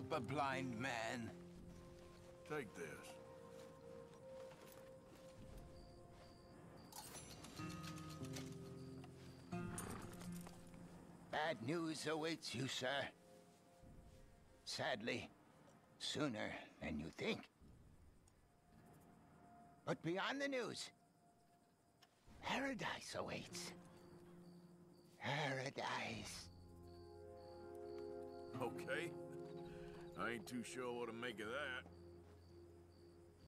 help a blind man. Take this. Bad news awaits you, sir. Sadly, sooner than you think. But beyond the news, paradise awaits. Paradise. Okay. I ain't too sure what to make of that.